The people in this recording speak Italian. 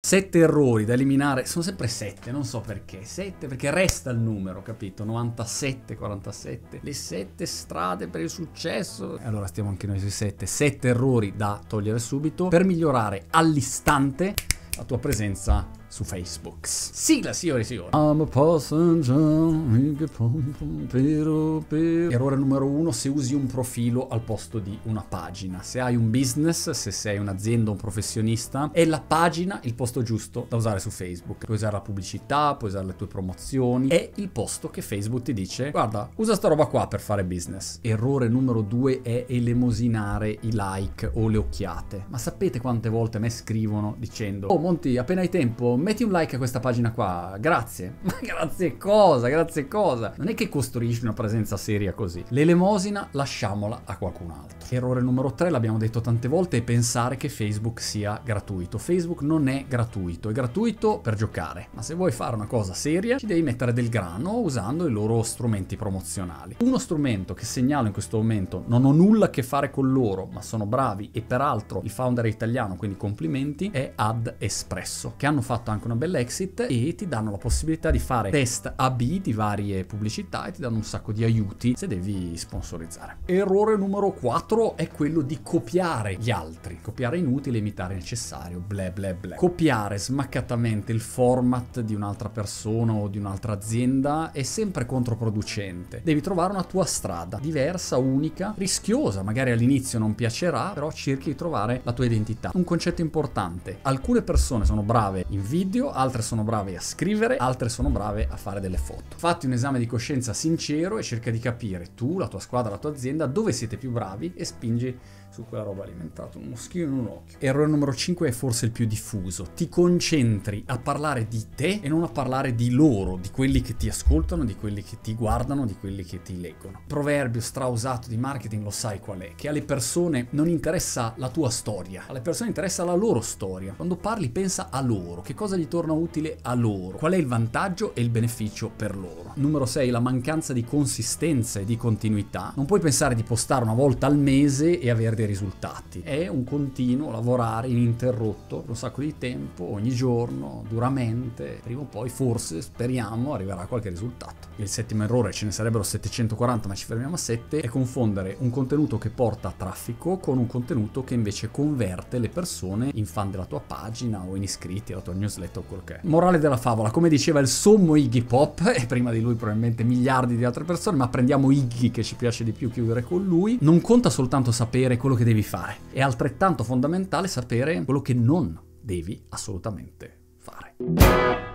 Sette errori da eliminare, sono sempre sette, non so perché. Sette perché resta il numero, capito? 97, 47. Le sette strade per il successo. Allora stiamo anche noi sui sette. Sette errori da togliere subito per migliorare all'istante la tua presenza su Facebook. Sigla, signori e signori. I'm a passenger. Errore numero uno, se usi un profilo al posto di una pagina. Se hai un business, se sei un'azienda, un professionista, è la pagina il posto giusto da usare su Facebook. Puoi usare la pubblicità, puoi usare le tue promozioni. È il posto che Facebook ti dice, guarda, usa sta roba qua per fare business. Errore numero due è elemosinare i like o le occhiate. Ma sapete quante volte me scrivono dicendo, oh Monti, appena hai tempo, metti un like a questa pagina qua, grazie. Ma grazie cosa, grazie cosa. Non è che costruisci una presenza seria così. L'elemosina lasciamola a qualcun altro. Errore numero 3, l'abbiamo detto tante volte, è pensare che Facebook sia gratuito. Facebook non è gratuito, è gratuito per giocare. Ma se vuoi fare una cosa seria, ci devi mettere del grano usando i loro strumenti promozionali. Uno strumento che segnalo in questo momento, non ho nulla a che fare con loro, ma sono bravi e peraltro il founder è italiano, quindi complimenti, è Ad Espresso, che hanno fatto anche una bella exit e ti danno la possibilità di fare test AB di varie pubblicità e ti danno un sacco di aiuti se devi sponsorizzare. Errore numero 4 è quello di copiare gli altri. Copiare inutile, imitare necessario, ble ble ble. Copiare smaccatamente il format di un'altra persona o di un'altra azienda è sempre controproducente. Devi trovare una tua strada, diversa, unica, rischiosa, magari all'inizio non piacerà, però cerchi di trovare la tua identità. Un concetto importante. Alcune persone sono brave in video, altre sono brave a scrivere, altre sono brave a fare delle foto. Fatti un esame di coscienza sincero e cerca di capire tu, la tua squadra, la tua azienda, dove siete più bravi e spingi su quella roba alimentato un moschino in un occhio. Errore numero 5 è forse il più diffuso. Ti concentri a parlare di te e non a parlare di loro, di quelli che ti ascoltano, di quelli che ti guardano, di quelli che ti leggono. Proverbio strausato di marketing lo sai qual è, che alle persone non interessa la tua storia, alle persone interessa la loro storia. Quando parli pensa a loro, che cosa gli torna utile a loro, qual è il vantaggio e il beneficio per loro. Numero 6, la mancanza di consistenza e di continuità. Non puoi pensare di postare una volta al mese e avere dei risultati. È un continuo lavorare ininterrotto per un sacco di tempo, ogni giorno, duramente. Prima o poi, forse, speriamo, arriverà qualche risultato. Il settimo errore, ce ne sarebbero 740, ma ci fermiamo a 7, è confondere un contenuto che porta traffico con un contenuto che invece converte le persone in fan della tua pagina o in iscritti alla tua newsletter o quel che è. Morale della favola, come diceva il sommo Iggy Pop, e prima di lui probabilmente miliardi di altre persone, ma prendiamo Iggy che ci piace di più chiudere con lui, non conta soltanto sapere quello che devi fare, è altrettanto fondamentale sapere quello che non devi assolutamente fare.